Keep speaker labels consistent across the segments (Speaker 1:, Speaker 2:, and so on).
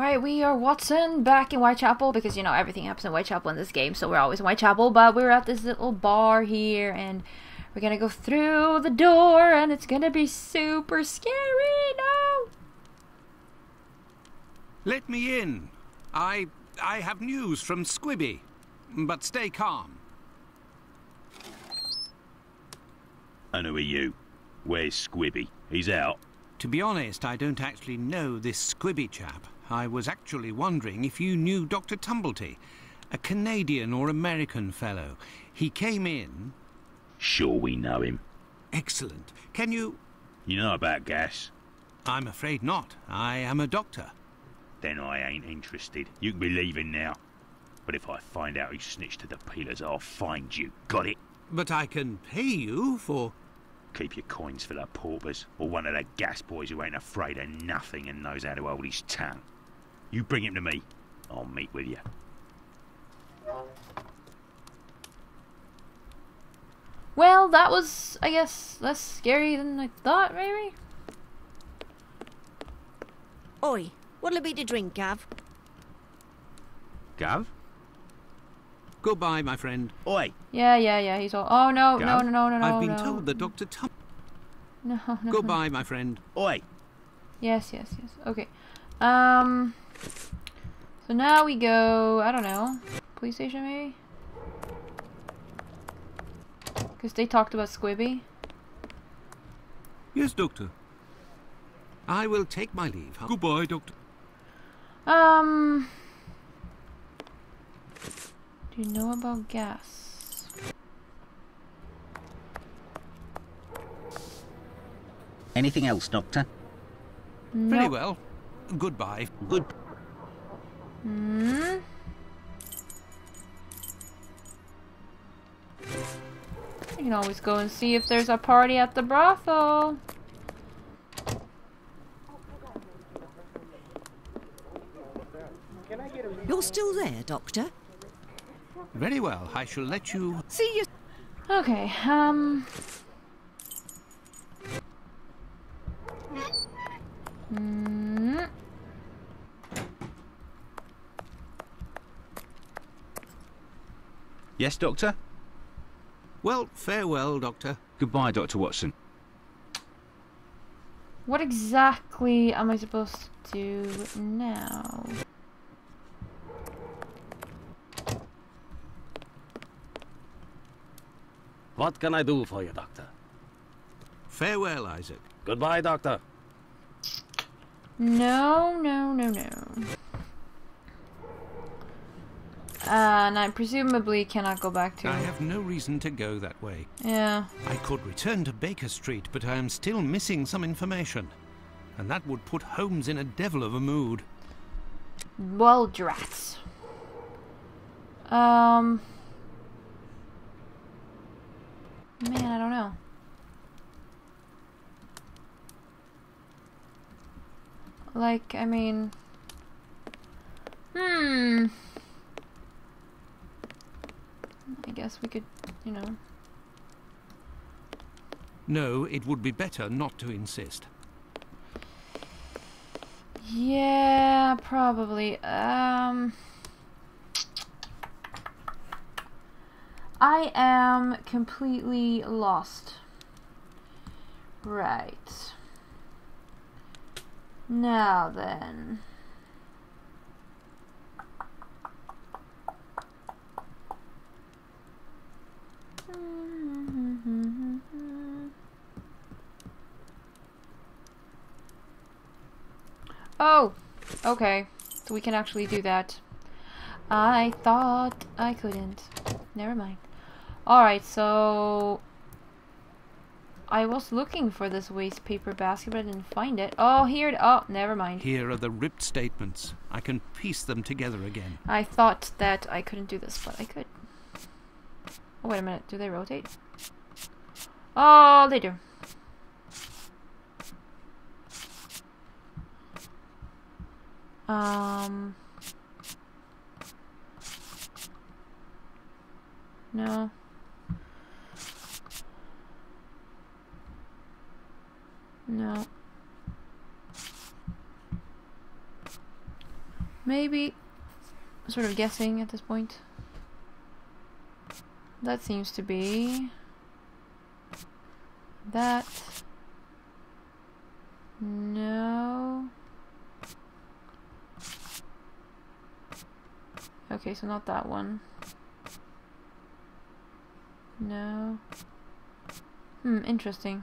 Speaker 1: Alright, we are Watson back in Whitechapel because you know everything happens in Whitechapel in this game, so we're always in Whitechapel. But we're at this little bar here, and we're gonna go through the door, and it's gonna be super scary. No.
Speaker 2: Let me in. I I have news from Squibby. But stay calm.
Speaker 3: And who are you? Where's Squibby? He's out.
Speaker 2: To be honest, I don't actually know this Squibby chap. I was actually wondering if you knew Dr. Tumblety, a Canadian or American fellow. He came in.
Speaker 3: Sure we know him.
Speaker 2: Excellent. Can you...
Speaker 3: You know about gas?
Speaker 2: I'm afraid not. I am a doctor.
Speaker 3: Then I ain't interested. You can be leaving now. But if I find out who snitched to the peelers, I'll find you. Got it?
Speaker 2: But I can pay you for...
Speaker 3: Keep your coins for the paupers, or one of the gas boys who ain't afraid of nothing and knows how to hold his tongue. You bring him to me. I'll meet with you.
Speaker 1: Well, that was, I guess, less scary than I thought, maybe?
Speaker 4: Oi, what'll it be to drink, Gav?
Speaker 2: Gav? Goodbye, my friend.
Speaker 3: Oi!
Speaker 1: Yeah, yeah, yeah, he's all. Oh, no, no,
Speaker 2: Gav,
Speaker 1: no, no, no, no.
Speaker 2: I've been
Speaker 1: no.
Speaker 2: told that Dr. Tum...
Speaker 1: No, no. no.
Speaker 2: Goodbye, my friend.
Speaker 3: Oi!
Speaker 1: Yes, yes, yes. Okay. Um. So now we go. I don't know. Police station, maybe. Because they talked about Squibby.
Speaker 2: Yes, Doctor. I will take my leave. Goodbye, Doctor.
Speaker 1: Um. Do you know about gas?
Speaker 5: Anything else, Doctor?
Speaker 2: Very well. Goodbye.
Speaker 5: Good.
Speaker 1: Hmm. You can always go and see if there's a party at the brothel.
Speaker 4: You're still there, Doctor?
Speaker 2: Very well. I shall let you...
Speaker 4: See you.
Speaker 1: Okay, um.
Speaker 6: Yes, Doctor?
Speaker 2: Well, farewell, Doctor.
Speaker 6: Goodbye, Dr. Watson.
Speaker 1: What exactly am I supposed to do now?
Speaker 7: What can I do for you, Doctor?
Speaker 2: Farewell, Isaac.
Speaker 7: Goodbye, Doctor.
Speaker 1: No, no, no, no. Uh, and I presumably cannot go back to.
Speaker 2: I have no reason to go that way.
Speaker 1: Yeah.
Speaker 2: I could return to Baker Street, but I am still missing some information. And that would put Holmes in a devil of a mood.
Speaker 1: Well, drats. Um. Man, I don't know. Like, I mean. Hmm. I guess we could, you know.
Speaker 2: No, it would be better not to insist.
Speaker 1: Yeah, probably. Um. I am completely lost. Right. Now then. Oh, okay. So we can actually do that. I thought I couldn't. Never mind. Alright, so... I was looking for this waste paper basket, but I didn't find it. Oh, here it... Oh, never mind.
Speaker 2: Here are the ripped statements. I can piece them together again.
Speaker 1: I thought that I couldn't do this, but I could. Oh, wait a minute. Do they rotate? Oh, they do. Um. No. No. maybe sort of guessing at this point. That seems to be that. No. Okay, so not that one. No. Hmm, interesting.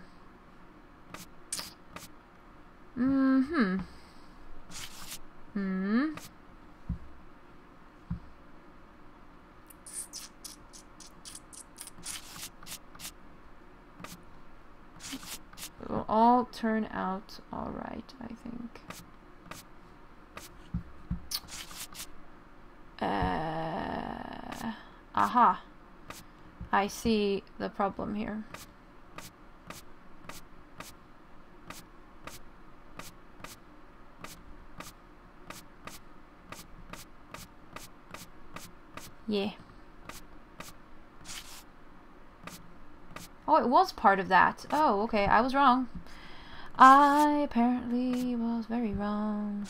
Speaker 1: Mm-hmm. Hmm. It will all turn out alright, I think. Uh, aha. I see the problem here. Yeah. Oh, it was part of that. Oh, okay, I was wrong. I apparently was very wrong.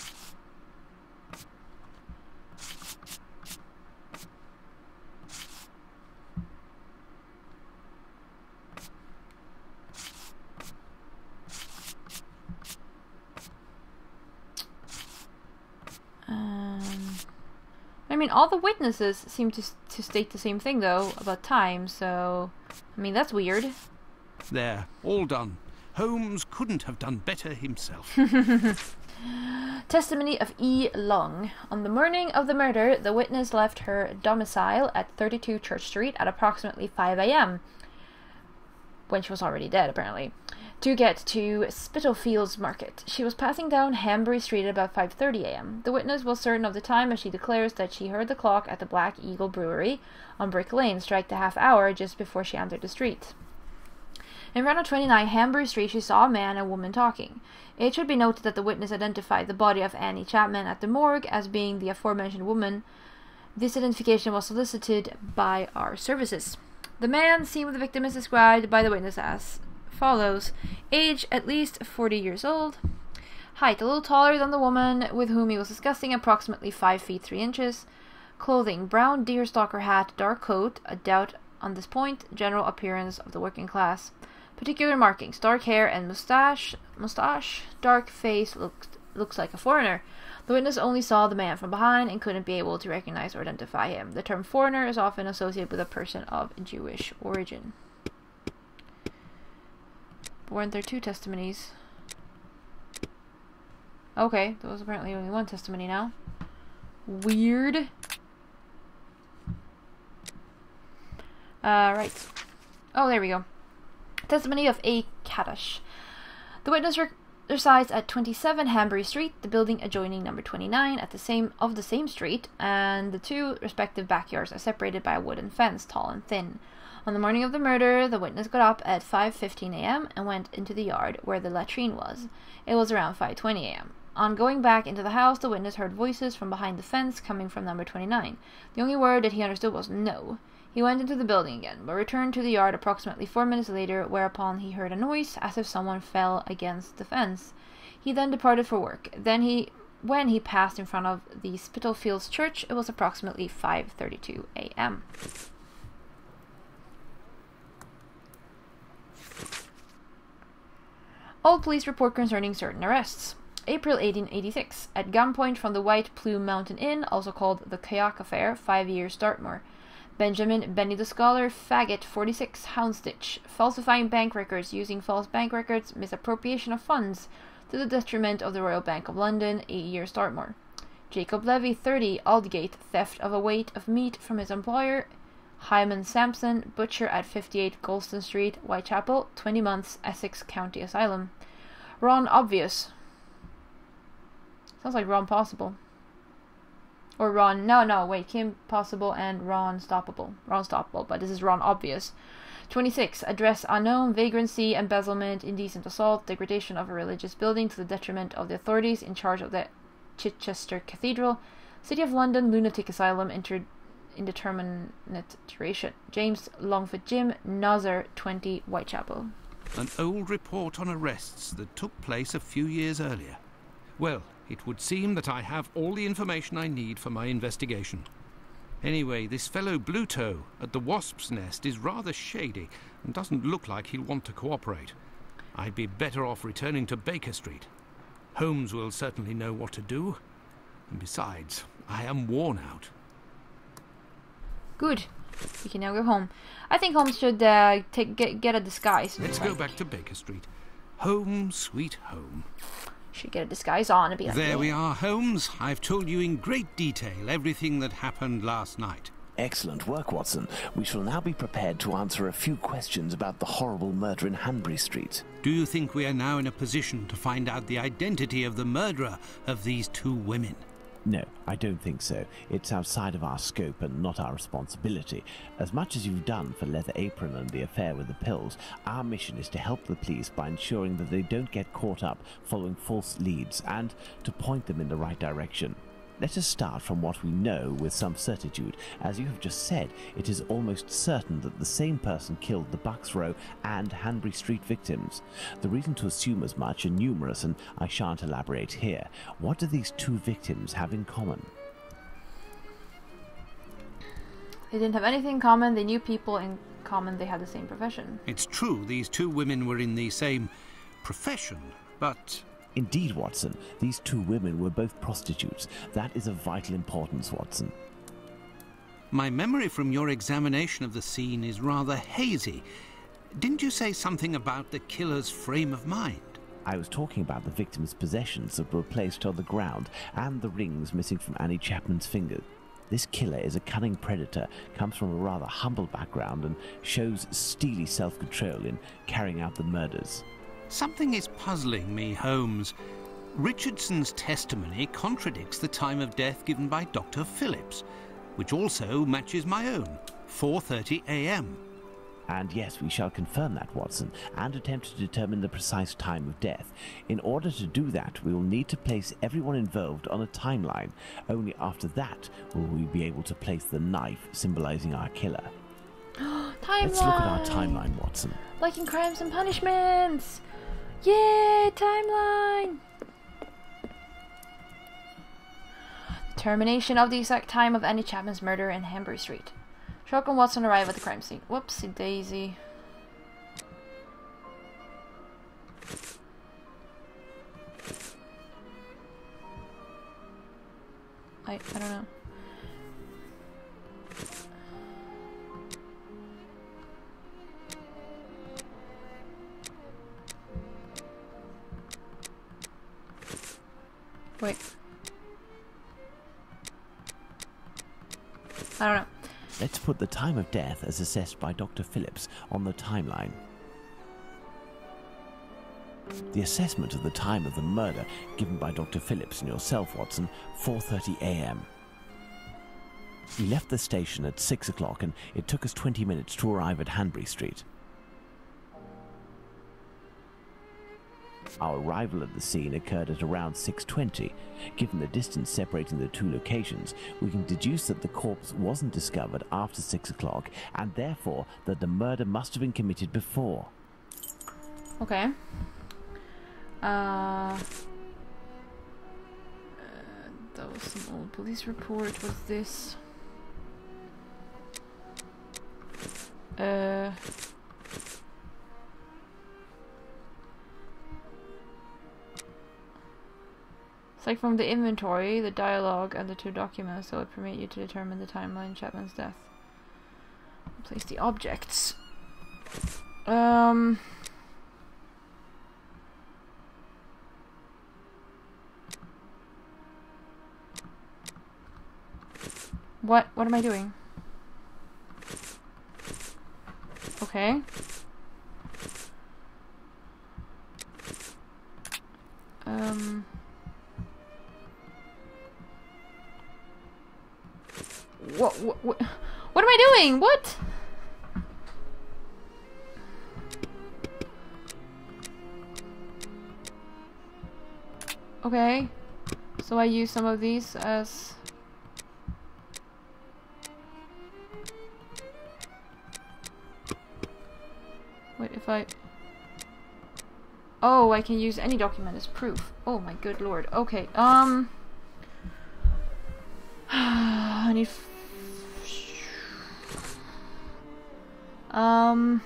Speaker 1: Um, I mean, all the witnesses seem to, to state the same thing, though, about time, so... I mean, that's weird.
Speaker 2: There, all done. Holmes couldn't have done better himself.
Speaker 1: Testimony of E. Long. On the morning of the murder, the witness left her domicile at 32 Church Street at approximately 5 a.m. When she was already dead, apparently. To get to Spitalfields Market. She was passing down Hanbury Street at about 5:30 a.m. The witness was certain of the time as she declares that she heard the clock at the Black Eagle Brewery on Brick Lane strike the half hour just before she entered the street. In front of 29 Hanbury Street, she saw a man and woman talking. It should be noted that the witness identified the body of Annie Chapman at the morgue as being the aforementioned woman. This identification was solicited by our services. The man seen with the victim is described by the witness as follows Age at least 40 years old. Height a little taller than the woman with whom he was discussing, approximately 5 feet 3 inches. Clothing brown deerstalker hat, dark coat, a doubt on this point, general appearance of the working class. Particular markings: dark hair and mustache. Mustache, dark face, looks looks like a foreigner. The witness only saw the man from behind and couldn't be able to recognize or identify him. The term foreigner is often associated with a person of Jewish origin. Weren't there two testimonies? Okay, there was apparently only one testimony now. Weird. Uh, right. Oh, there we go. Testimony of A. Kadosh. The witness re- resides at 27 Hanbury Street, the building adjoining number 29 at the same of the same street, and the two respective backyards are separated by a wooden fence, tall and thin. On the morning of the murder, the witness got up at 5:15 a.m. and went into the yard where the latrine was. It was around 5:20 a.m. On going back into the house, the witness heard voices from behind the fence coming from number 29. The only word that he understood was no. He went into the building again, but returned to the yard approximately four minutes later, whereupon he heard a noise as if someone fell against the fence. He then departed for work. Then he when he passed in front of the Spitalfields Church, it was approximately 5:32 a.m. All police report concerning certain arrests. April 1886. At gunpoint from the White Plume Mountain Inn, also called the Kayak Affair, 5 years Dartmoor. Benjamin Benny the Scholar, faggot, 46, Houndsditch. Falsifying bank records, using false bank records, misappropriation of funds, to the detriment of the Royal Bank of London, 8 years Dartmoor. Jacob Levy, 30, Aldgate, theft of a weight of meat from his employer. Hyman Sampson, butcher at 58 Goulston Street, Whitechapel, 20 months, Essex County Asylum. Ron Obvious. Sounds like Ron Possible. Or Ron, no, no, wait, Kim Possible and Ron Stoppable. Ron Stoppable, but this is Ron Obvious. 26. Address unknown, vagrancy, embezzlement, indecent assault, degradation of a religious building to the detriment of the authorities in charge of the Chichester Cathedral, City of London Lunatic Asylum, inter- indeterminate duration. James Longford Jim, Nazar, 20, Whitechapel.
Speaker 2: An old report on arrests that took place a few years earlier. Well, It would seem that I have all the information I need for my investigation. Anyway, this fellow Bluto at the Wasp's Nest is rather shady and doesn't look like he'll want to cooperate. I'd be better off returning to Baker Street. Holmes will certainly know what to do. And besides, I am worn out.
Speaker 1: Good. We can now go home. I think Holmes should uh, take get get a disguise.
Speaker 2: Let's go back to Baker Street. Home, sweet home.
Speaker 1: Should get a disguise on and be like.
Speaker 2: There we are, Holmes. I've told you in great detail everything that happened last night.
Speaker 6: Excellent work, Watson. We shall now be prepared to answer a few questions about the horrible murder in Hanbury Street.
Speaker 2: Do you think we are now in a position to find out the identity of the murderer of these two women?
Speaker 8: No, I don't think so. It's outside of our scope and not our responsibility. As much as you've done for Leather Apron and the affair with the pills, our mission is to help the police by ensuring that they don't get caught up following false leads and to point them in the right direction. Let us start from what we know with some certitude. As you have just said, it is almost certain that the same person killed the Bucks Row and Hanbury Street victims. The reason to assume as much are numerous, and I shan't elaborate here. What do these two victims have in common?
Speaker 1: They didn't have anything in common. They knew people in common. They had the same profession.
Speaker 2: It's true these two women were in the same profession, but
Speaker 8: Indeed, Watson, these two women were both prostitutes. That is of vital importance, Watson.
Speaker 2: my memory from your examination of the scene is rather hazy. Didn't you say something about the killer's frame of mind?
Speaker 8: I was talking about the victim's possessions that were placed on the ground and the rings missing from Annie Chapman's finger. This killer is a cunning predator, comes from a rather humble background, and shows steely self control in carrying out the murders.
Speaker 2: Something is puzzling me, Holmes. Richardson's testimony contradicts the time of death given by Dr. Phillips, which also matches my own, 4:30 a.m.
Speaker 8: And yes, we shall confirm that, Watson, and attempt to determine the precise time of death. In order to do that, we will need to place everyone involved on a timeline. Only after that will we be able to place the knife symbolizing our killer.
Speaker 1: Timeline.
Speaker 8: Let's look at our timeline, Watson.
Speaker 1: Like in Crimes and Punishments. Yay, timeline. Termination of the exact time of Annie Chapman's murder in Hanbury Street. Sherlock and Watson arrive at the crime scene. Whoopsie daisy. I, I don't know. Wait. I don't know.
Speaker 8: Let's put the time of death as assessed by Dr. Phillips on the timeline. The assessment of the time of the murder given by Dr. Phillips and yourself, Watson, 4:30 a.m. We left the station at 6 o'clock and it took us 20 minutes to arrive at Hanbury Street. Our arrival at the scene occurred at around 6.20. Given the distance separating the two locations, we can deduce that the corpse wasn't discovered after 6 o'clock, and therefore that the murder must have been committed before.
Speaker 1: Okay. Uh, uh, that was some old police report. What's this? Uh. Like from the inventory, the dialogue, and the two documents that would permit you to determine the timeline of Chapman's death. Place the objects. Um. What? What am I doing? Okay. Um. What? What? What, am I doing? What? Okay. So I use some of these as Wait, if I... Oh, I can use any document as proof. Oh my good lord. Okay, um... I need... Um...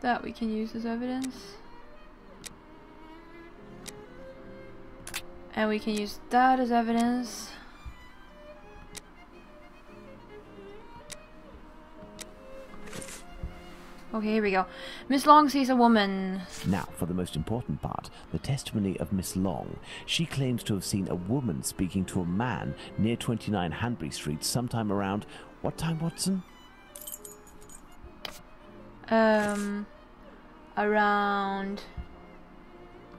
Speaker 1: That we can use as evidence. And we can use that as evidence. Okay, here we go. Miss Long sees a woman.
Speaker 8: Now, for the most important part, the testimony of Miss Long. She claims to have seen a woman speaking to a man near 29 Hanbury Street sometime around. What time, Watson?
Speaker 1: Um, around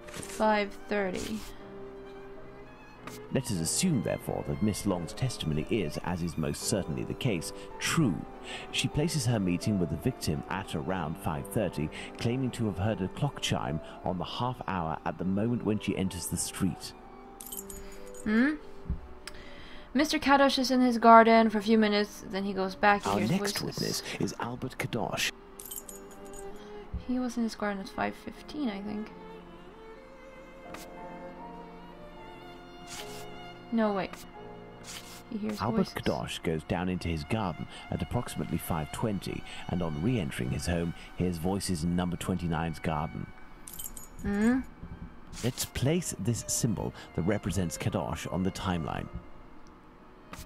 Speaker 1: 5.30.
Speaker 8: Let us assume, therefore, that Miss Long's testimony is, as is most certainly the case, true. She places her meeting with the victim at around 5.30, claiming to have heard a clock chime on the half hour at the moment when she enters the street.
Speaker 1: Hmm? Mr. Kadosh is in his garden for a few minutes, then he goes back. He
Speaker 6: Our next
Speaker 1: voices.
Speaker 6: witness is Albert Kadosh.
Speaker 1: He was in his garden at 5.15, I think. No, wait. He hears
Speaker 8: Albert
Speaker 1: voices.
Speaker 8: Kadosh goes down into his garden at approximately 5.20 and on re-entering his home hears voices in number 29's garden.
Speaker 1: Hmm?
Speaker 8: Let's place this symbol that represents Kadosh on the timeline.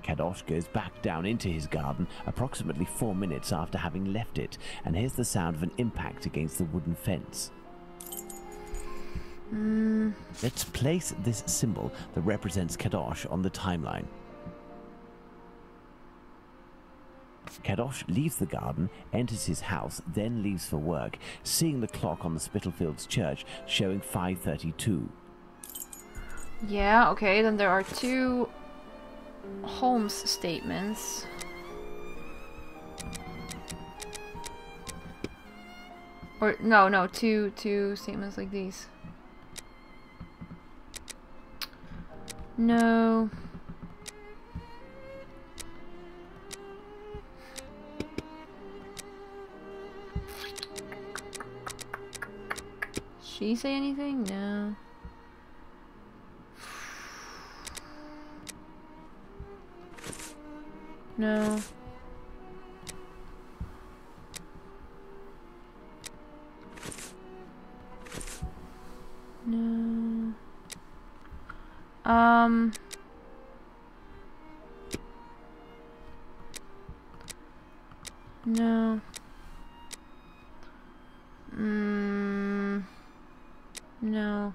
Speaker 8: Kadosh goes back down into his garden approximately four minutes after having left it and hears the sound of an impact against the wooden fence.
Speaker 1: Hmm.
Speaker 8: Let's place this symbol that represents Kadosh on the timeline. Kadosh leaves the garden, enters his house, then leaves for work, seeing the clock on the Spitalfields church showing 5:32.
Speaker 1: Yeah, okay, then there are two Holmes statements. Or no, no, two two statements like these. No. She say anything? No. No. Um. No. Mm. No.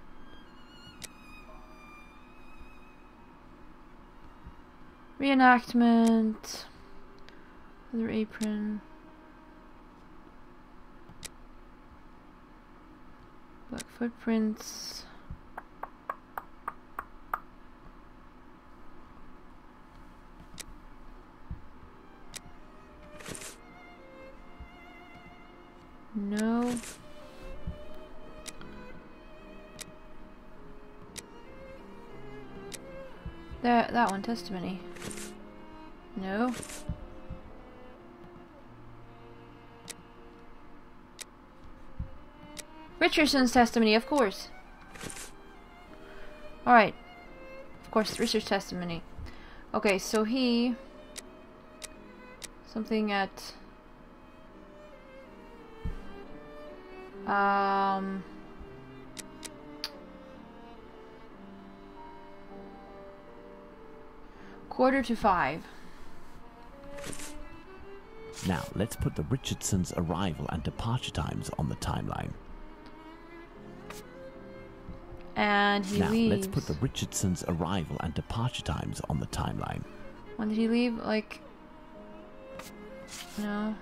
Speaker 1: Reenactment. Other apron. Black footprints. No. That that one testimony. No. Richardson's testimony, of course. Alright. Of course, Richard's testimony. Okay, so he... Something at... Um... Quarter to five.
Speaker 8: Now, let's put the Richardsons' arrival and departure times on the timeline.
Speaker 1: And he
Speaker 8: now,
Speaker 1: leaves.
Speaker 8: let's put the Richardsons' arrival and departure times on the timeline.
Speaker 1: When did he leave? Like... No.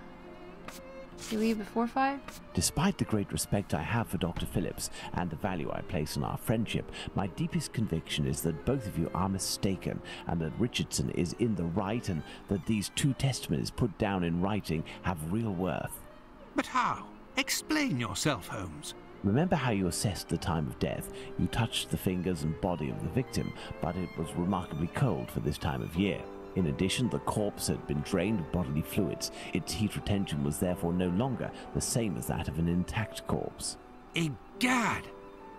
Speaker 1: Did he leave before five?
Speaker 8: Despite the great respect I have for Dr. Phillips and the value I place on our friendship, my deepest conviction is that both of you are mistaken and that Richardson is in the right and that these two testimonies put down in writing have real worth.
Speaker 2: But how? Explain yourself, Holmes.
Speaker 8: Remember how you assessed the time of death? You touched the fingers and body of the victim, but it was remarkably cold for this time of year. In addition, the corpse had been drained of bodily fluids. Its heat retention was therefore no longer the same as that of an intact corpse.
Speaker 2: Egad!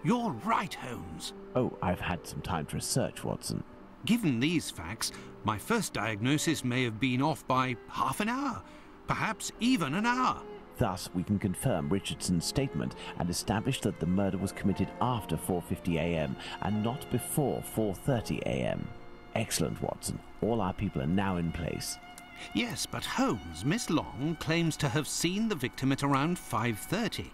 Speaker 2: You're right, Holmes.
Speaker 8: Oh, I've had some time to research, Watson.
Speaker 2: Given these facts, my first diagnosis may have been off by half an hour, perhaps even an hour.
Speaker 8: Thus, we can confirm Richardson's statement and establish that the murder was committed after 4:50 a.m. and not before 4:30 a.m. Excellent, Watson. All our people are now in place.
Speaker 2: Yes, but Holmes, Miss Long claims to have seen the victim at around 5:30.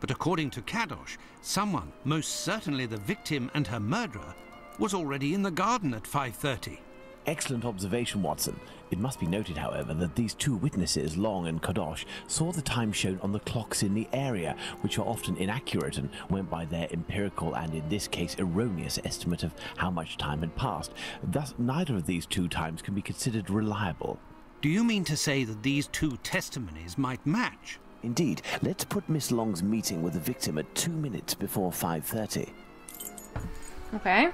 Speaker 2: But according to Kadosh, someone, most certainly the victim and her murderer, was already in the garden at 5:30.
Speaker 8: Excellent observation, Watson. It must be noted, however, that these two witnesses, Long and Kadosh, saw the time shown on the clocks in the area, which are often inaccurate and went by their empirical and, in this case, erroneous estimate of how much time had passed. Thus, neither of these two times can be considered reliable.
Speaker 2: Do you mean to say that these two testimonies might match?
Speaker 8: Indeed, let's put Miss Long's meeting with the victim at two minutes before 5.30.
Speaker 1: Okay.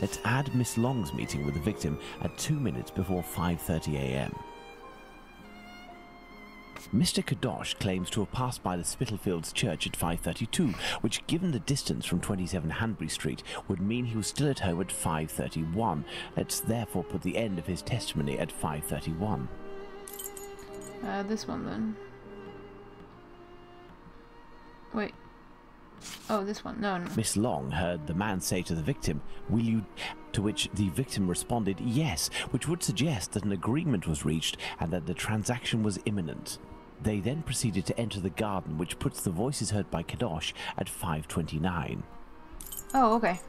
Speaker 8: Let's add Miss Long's meeting with the victim at two minutes before 5.30 a.m. Mr. Kadosh claims to have passed by the Spitalfields Church at 5.32, which, given the distance from 27 Hanbury Street, would mean he was still at home at 5.31. Let's therefore put the end of his testimony at 5.31.
Speaker 1: Uh, this one then. Wait. Oh, this one. No, no.
Speaker 8: Miss Long heard the man say to the victim, Will you. To which the victim responded, Yes, which would suggest that an agreement was reached and that the transaction was imminent. They then proceeded to enter the garden, which puts the voices heard by Kadosh at 529.
Speaker 1: Oh, okay.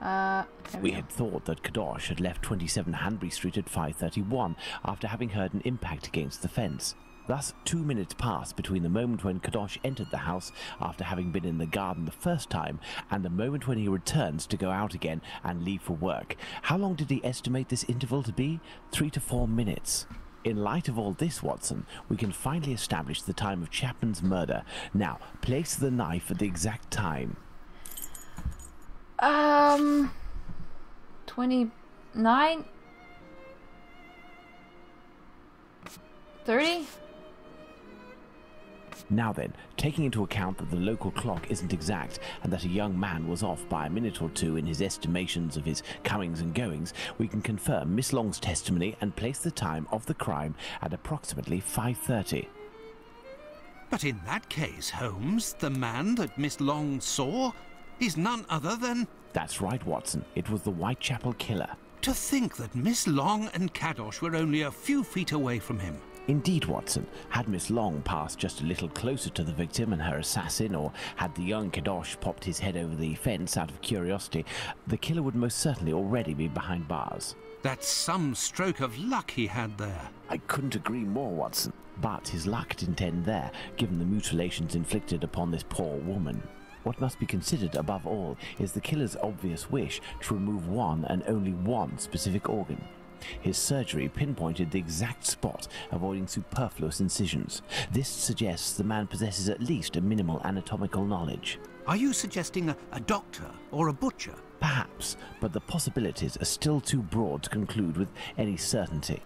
Speaker 1: Uh,
Speaker 8: We
Speaker 1: go.
Speaker 8: had thought that Kadosh had left 27 Hanbury Street at 5.31 after having heard an impact against the fence. Thus, two minutes passed between the moment when Kadosh entered the house after having been in the garden the first time and the moment when he returns to go out again and leave for work. How long did he estimate this interval to be? Three to four minutes. In light of all this, Watson, we can finally establish the time of Chapman's murder. Now, place the knife at the exact time.
Speaker 1: Um, twenty-nine, thirty.
Speaker 8: Now then, taking into account that the local clock isn't exact and that a young man was off by a minute or two in his estimations of his comings and goings, we can confirm Miss Long's testimony and place the time of the crime at approximately 5:30.
Speaker 2: But in that case, Holmes, the man that Miss Long saw is none other than.
Speaker 8: That's right, Watson. It was the Whitechapel killer.
Speaker 2: To think that Miss Long and Kadosh were only a few feet away from him.
Speaker 8: Indeed, Watson. Had Miss Long passed just a little closer to the victim and her assassin, or had the young Kadosh popped his head over the fence out of curiosity, the killer would most certainly already be behind bars.
Speaker 2: That's some stroke of luck he had there.
Speaker 8: I couldn't agree more, Watson. But his luck didn't end there, given the mutilations inflicted upon this poor woman. What must be considered above all is the killer's obvious wish to remove one and only one specific organ. His surgery pinpointed the exact spot, avoiding superfluous incisions. This suggests the man possesses at least a minimal anatomical knowledge.
Speaker 2: Are you suggesting a, a doctor or a butcher?
Speaker 8: Perhaps, but the possibilities are still too broad to conclude with any certainty.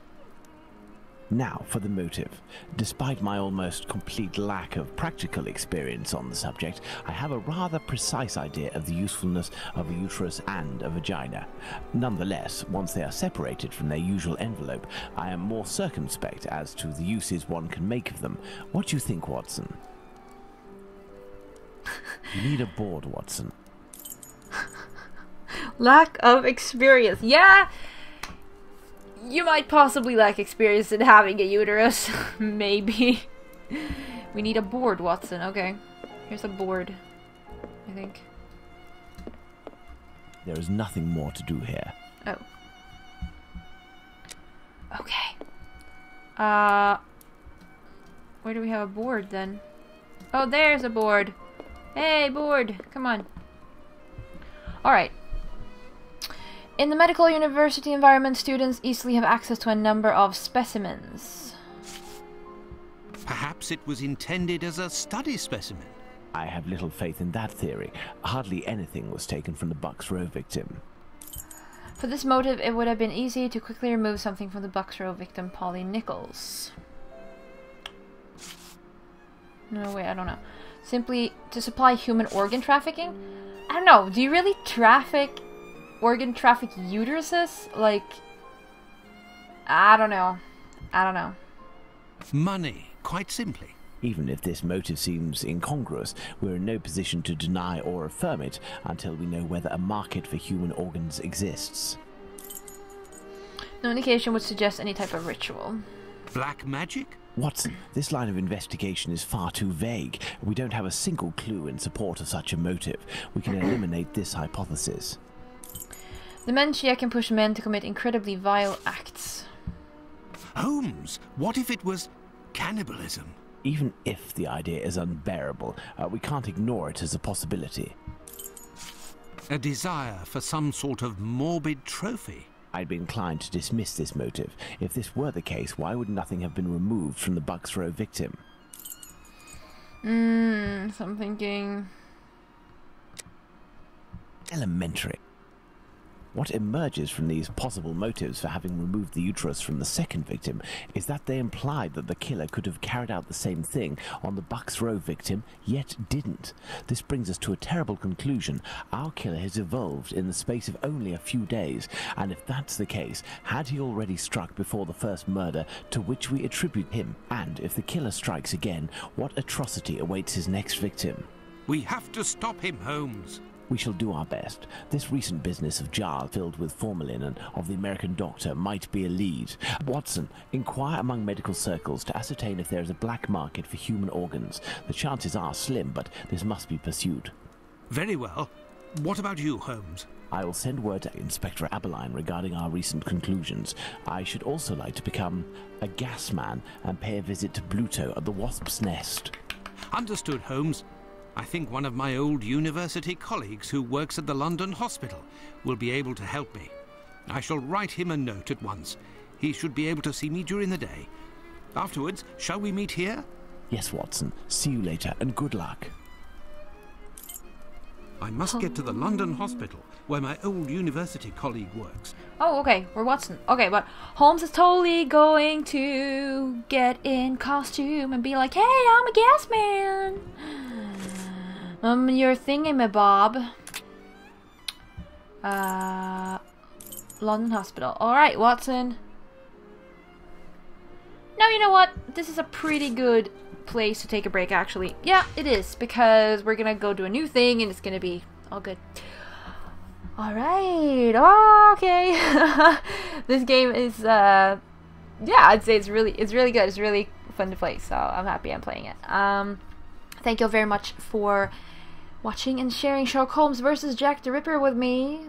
Speaker 8: Now for the motive. Despite my almost complete lack of practical experience on the subject, I have a rather precise idea of the usefulness of a uterus and a vagina. Nonetheless, once they are separated from their usual envelope, I am more circumspect as to the uses one can make of them. What do you think, Watson? You need a board, Watson.
Speaker 1: Lack of experience. Yeah. You might possibly lack experience in having a uterus. Maybe. We need a board, Watson. Okay. Here's a board. I think.
Speaker 8: There is nothing more to do here.
Speaker 1: Oh. Okay. Uh. Where do we have a board then? Oh, there's a board. Hey, board. Come on. Alright. In the medical university environment, students easily have access to a number of specimens.
Speaker 2: Perhaps it was intended as a study specimen.
Speaker 8: I have little faith in that theory. Hardly anything was taken from the Bucks Row victim.
Speaker 1: For this motive, it would have been easy to quickly remove something from the Bucks Row victim, Polly Nichols. No, wait, I don't know. Simply to supply human organ trafficking? I don't know. Do you really traffic organ traffic uteruses? Like, I don't know. I don't know.
Speaker 2: Money, quite simply.
Speaker 8: Even if this motive seems incongruous, we're in no position to deny or affirm it until we know whether a market for human organs exists.
Speaker 1: No indication would suggest any type of ritual.
Speaker 2: Black magic?
Speaker 8: Watson, this line of investigation is far too vague. We don't have a single clue in support of such a motive. We can eliminate this hypothesis.
Speaker 1: Dementia can push men to commit incredibly vile acts.
Speaker 2: Holmes, what if it was cannibalism?
Speaker 8: Even if the idea is unbearable, uh, we can't ignore it as a possibility.
Speaker 2: A desire for some sort of morbid trophy?
Speaker 8: I'd be inclined to dismiss this motive. If this were the case, why would nothing have been removed from the Bucks Row victim?
Speaker 1: Mmm, so I'm thinking.
Speaker 8: Elementary. What emerges from these possible motives for having removed the uterus from the second victim is that they implied that the killer could have carried out the same thing on the Bucks Row victim, yet didn't. This brings us to a terrible conclusion. Our killer has evolved in the space of only a few days, and if that's the case, had he already struck before the first murder to which we attribute him? And if the killer strikes again, what atrocity awaits his next victim?
Speaker 2: We have to stop him, Holmes.
Speaker 8: We shall do our best. This recent business of jars filled with formalin and of the American doctor might be a lead. Watson, inquire among medical circles to ascertain if there is a black market for human organs. The chances are slim, but this must be pursued.
Speaker 2: Very well. What about you, Holmes?
Speaker 8: I will send word to Inspector Abberline regarding our recent conclusions. I should also like to become a gas man and pay a visit to Bluto at the Wasp's Nest.
Speaker 2: Understood, Holmes. I think one of my old university colleagues who works at the London hospital will be able to help me. I shall write him a note at once. He should be able to see me during the day. Afterwards, shall we meet here?
Speaker 8: Yes, Watson. See you later, and good luck.
Speaker 2: I must get to the London hospital where my old university colleague works.
Speaker 1: Oh, okay, we're Watson. Okay, but Holmes is totally going to get in costume and be like, "Hey, I'm a gas man." Um, your thingamabob. Uh, London Hospital. All right, Watson. No, you know what? This is a pretty good place to take a break, actually. Yeah, it is, because we're gonna go do a new thing and it's gonna be all good. Alright, okay. this game is, uh, yeah, I'd say it's really, it's really good. It's really fun to play, so I'm happy I'm playing it. Um, thank you all very much for watching and sharing Sherlock Holmes versus Jack the Ripper with me.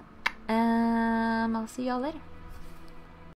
Speaker 1: Um, I'll see y'all later.